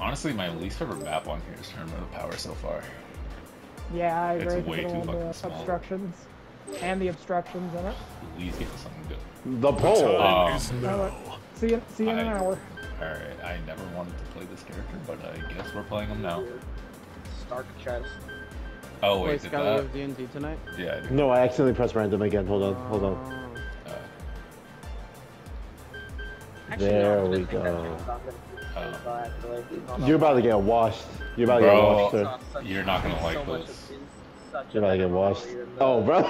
Honestly, my least favorite map on here is Tournament of Power so far. Yeah, I agree. It's agree. way too all the fucking small. obstructions. And the obstructions in it. Please get us something good. The pole. Um, Alright. See you, see you in an hour. Alright, I never wanted to play this character, but I guess we're playing him now. Stark chest. Oh Wait, wait, did Skylar, you that? have D&D tonight? Yeah, I do. No, I accidentally pressed random again. Hold on, hold on. Uh, Actually, There we didn't think that go. Was something. Oh. So actually, You're about to get washed. You're about to get washed, sir. You're not gonna like so this. You're about to get washed. memory in the- Oh, bro.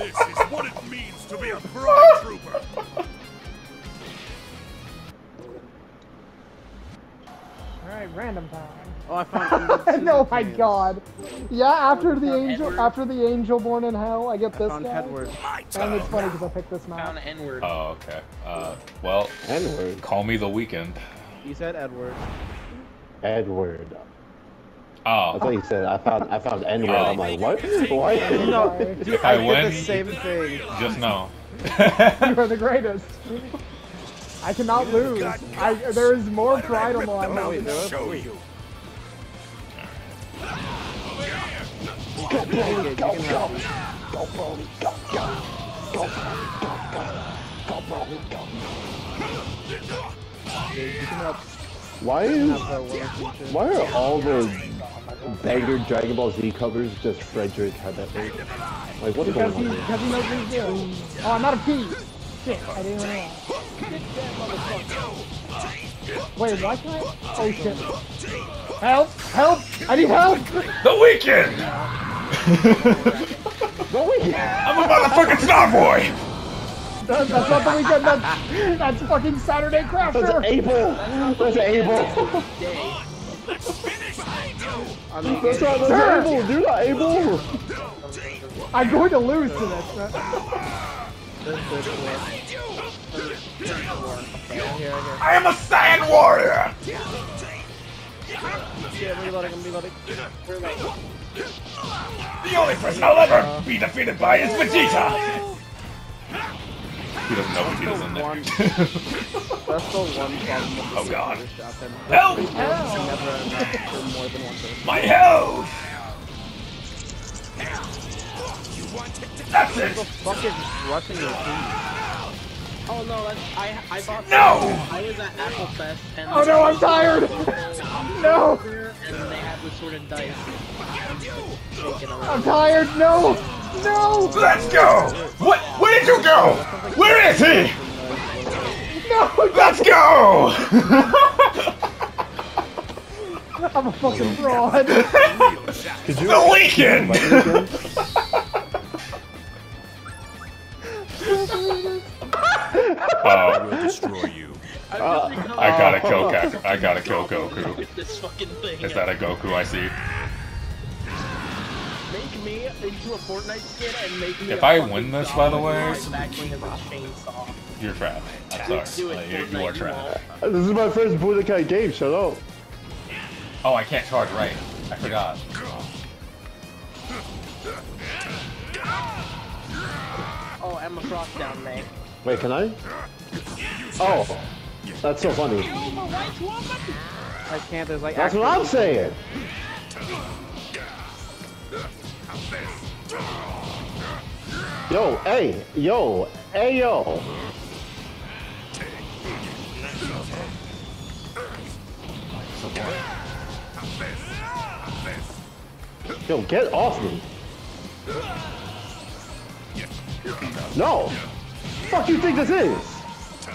This is what it means to be a prime trooper. Alright, random time. Oh, I found. It. Oh my god. Yeah, after the angel, Edward. after the angel born in hell, I get I this found guy. Edward. My And it's funny because I picked this map. Found an N-word. Oh, okay. Uh, well, Edward. call me the Weeknd. You said Edward. Edward. Oh, That's what you said. I found I found N word. I'm like, what? You What? know, if I I win, the same thing. just know. You're the greatest. I cannot lose. I, there is more pride on the line. Oh, wait, there was- Show you. Okay, you can have these. Okay, you can have Why is have the one feature. why are all the banger Dragon Ball Z covers just Frederick had that thing? Like what's Because going he, on here? because he knows what he's doing. Oh, I'm not a P. Shit, I didn't even know. Wait, why can I? Oh shit. Help! Help! I need help! the Weeknd. the Weeknd! I'm a motherfucking Starboy. That- That's not the Weeknd. That's, that's fucking Saturday That's Abel. That's Abel. That's not that's Abel. Dude, not Abel. I'm going to lose to this. I am a Saiyan warrior. Shit, I'm reloading, I'm reloading. The only person I'll ever be defeated by is Vegeta. He doesn't know Vegeta's in One. there. That's the one problem with Oh, the God. Super. Help! It's never enough for more than one person. My health. That's Who the it. fuck is rushing your team? Oh no, that's I I bought. No! I was at Apple Fest and. Oh no, I'm tired. No, And they had this sort of dice. I'm tired. No, no, Let's go. What? Where did you go? Where is he? no. Let's go. I'm a fucking fraud. the Weeknd. Oh, Will destroy you. I gotta kill Goku. I gotta kill Goku. This fucking thing. Is that a Goku I see? Make me into a Fortnite skin and make me. If a I fucking win this, by the way- with my backbling of a chainsaw. You're trash. I'm sorry. it, Uh, you, you are trash. won't. This is my first Budokai game. Shut up. Oh, I can't charge right. I forgot. Oh, Emma Frost down, mate. Wait, can I? Oh, that's so funny. I can't, there's like That's what I'm saying. Yo, hey, yo, hey, yo. Yo, get off me. No. Fuck you think this is?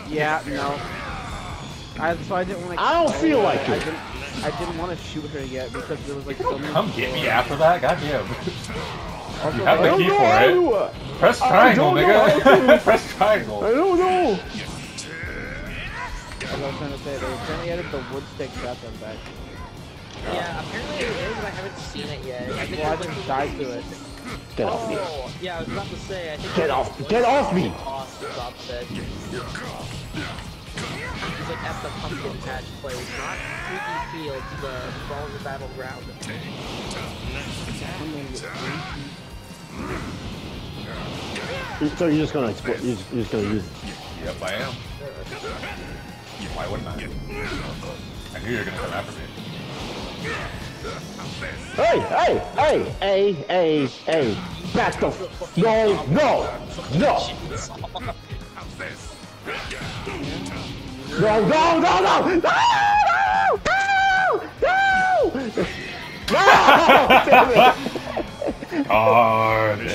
Yeah, no. I, so I didn't want to. I don't feel like I it. didn't, I didn't want to shoot her yet because there was like so many. Come get me after that. Goddamn. Also, You have I the don't key for it. know. Press I triangle, don't know. nigga. Press triangle. I don't know. As I was trying to say, they apparently added the wood stick shotgun back. Yeah, apparently it is, but I haven't seen it yet. I think Well, I just died to it. Get off me. Oh, yeah, I was about to say, I think Get off- get off me. Boss, Bob said. He's like at the pumpkin patch place, not Freaky Fields, the Balls Battleground. I'm So you're just gonna expl- you're just, you're just gonna use. Yep, I am. Uh, Why wouldn't I? I knew you were gonna come after me. Hey, hey, hey, hey, hey, hey! Back the. F- no, no, no! No, no, no, no! No! No! No! No! Damn it! Carnage!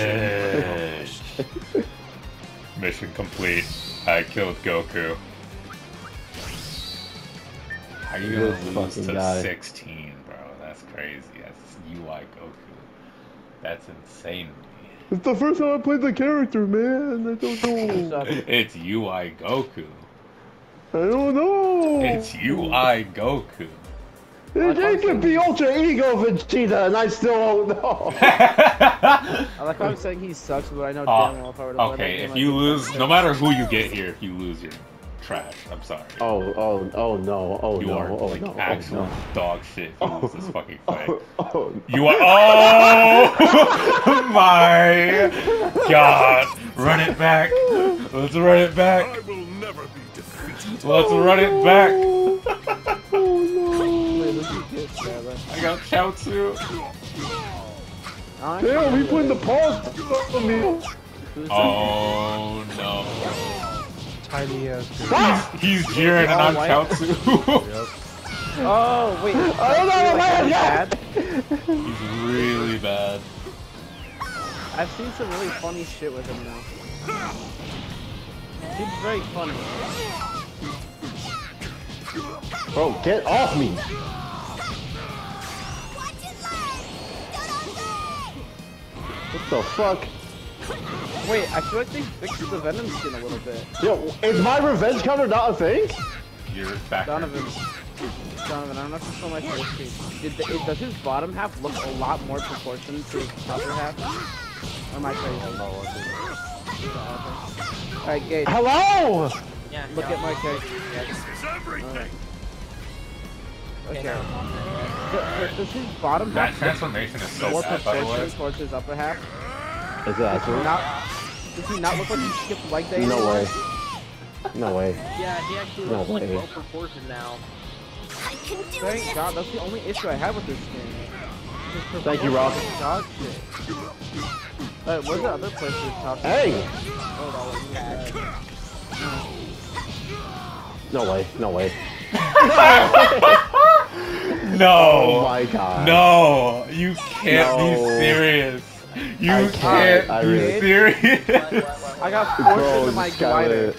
Mission complete. I killed Goku. How you This gonna lose fucking to guy. 16, bro? That's crazy. That's UI Goku. That's insane to me. It's the first time I played the character, man. I don't know. It's UI Goku. I don't know. It's UI Goku. It, it could be Ultra Ego Vegeta, and I still don't know. I like how I'm saying he sucks, but I know Oh, damn well if I were to play that okay, game, if I'd you lose, no matter who you get here, if you lose, you're trash. I'm sorry. oh, oh, oh no, oh you no, are oh like no, oh, actual oh no. dog shit if you this fucking fight. Oh, oh, You are. Oh my god! Run it back. Let's run it back. I will never be defeated. Let's run it back. oh this is good, Trevor. I got Chiaotzu. I Damn, he putting the pause on me. Oh no. Tiny ass. He's Jiren and I'm Oh, white. Chiaotzu. Oh, wait. I don't know, man, yeah. He's really bad. I've seen some really funny shit with him now. He's very funny. Bro, get off me. What the fuck? Wait, I feel like they fixed the Venom skin a little bit. Yo, is my revenge cover not a thing? You're back. Donovan. Donovan, I don't know if you saw my full screen. Did the, it, does his bottom half look a lot more proportioned to his upper half? Or am I crazy? Alright, Gage, Hello? Yeah, look no. at my cake. Is everything. Okay. Does, does his bottom half... That half transformation is so look more bad, by the way. proportioned towards his upper half? Is that true? Not, does he not look like he skipped leg day? No anymore? way. No way. Yeah, he actually No looks like way. well proportioned now. Thank God, that's the only issue I have with this game. Thank you, Rock. proportions Dog shit. Alright, where's the other place we talked Hey! about? No way, no way. No. Oh my god. No, you can't be serious. You I can't, can't, I be really- serious. I got forced Bro, into my Skylar. glider.